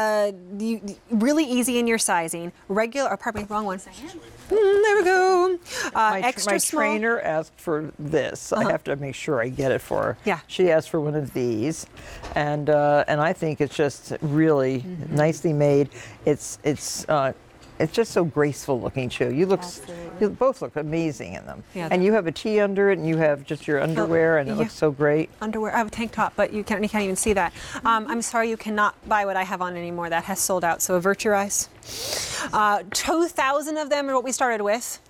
Uh, you, really easy in your sizing. Regular, or pardon me, wrong one. Mm, there we go. Uh, My, extra my small. trainer asked for this. I have to make sure I get it for her. Yeah. She asked for one of these, and uh, and I think it's just really Mm-hmm. nicely made. It's it's uh, it's just so graceful looking too. You look you both look amazing in them. Yeah. And you have a tee under it, and you have just your underwear, and it yeah. looks so great. underwear. I have a tank top, but you can't, you can't even see that. Um, I'm sorry, you cannot buy what I have on anymore. That has sold out. So avert your eyes. Uh, 2,000 of them are what we started with.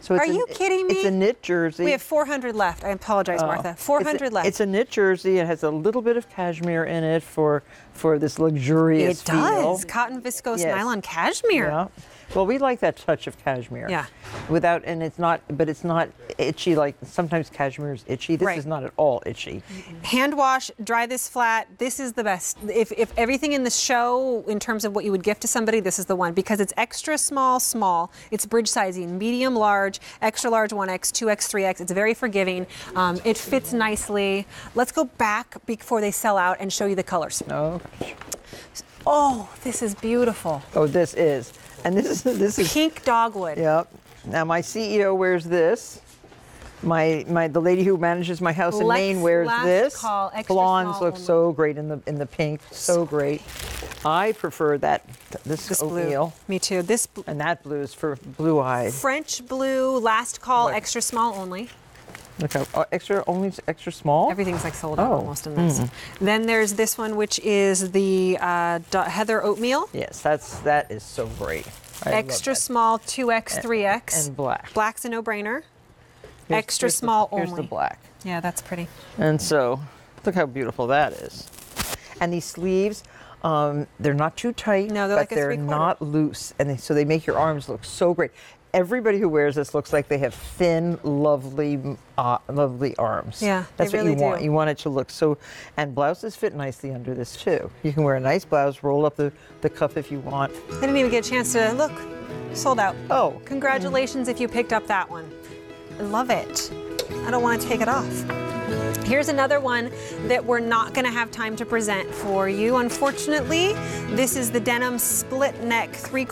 So it's Are a- you kidding It's me? a knit jersey. We have 400 left. I apologize, uh, Martha. Oh. It's 400 a, left. It's a knit jersey. It has a little bit of cashmere in it for for this luxurious it does. feel. Cotton viscose Yes. nylon cashmere. Yeah. Well, we like that touch of cashmere. Yeah. Without, and it's not, but it's not itchy like sometimes cashmere is itchy. This Right. is not at all itchy. Hand wash, dry this flat. This is the best. If, if everything in the show, in terms of what you would gift to somebody, this is the one because it's extra small, small. It's bridge sizing, medium, large, extra large, 1X, 2X, 3X. It's very forgiving. Um, it fits nicely. Let's go back before they sell out and show you the colors. Oh. Oh, this is beautiful. Oh, this is, and this is this is. Pink dogwood. Yep. Now my CEO wears this. My my the lady who manages my house in Maine wears last this. call, extra Blondes small look only. so great in the in the pink, so great. I prefer that this, This blue. oatmeal, Me too. This bl- and that blue is for blue eyes. French blue, last call, extra small only. Look how oh, extra only extra small. Everything's like sold out Oh, almost in this. Then there's this one, which is the uh, Heather oatmeal, Yes, that's that is so great. I extra small, 2x, 3x. and black. Black's a no-brainer. Here's- extra here's the- small Here's only. the black. Yeah, that's pretty. And so, look how beautiful that is. And these sleeves, um, they're not too tight, No, they're but like they're not loose, and they, so they make your arms look so great. Everybody who wears this looks like they have thin, lovely, uh, lovely arms. Yeah, they that's what really you want. do. You want it to look so. And blouses fit nicely under this too. You can wear a nice blouse, roll up the, the cuff if you want. I didn't even get a chance to look. Sold out. Oh, Congratulations if you picked up that one. I love it. I don't want to take it off. Here's another one that we're not going to have time to present for you. Unfortunately, this is the denim split neck three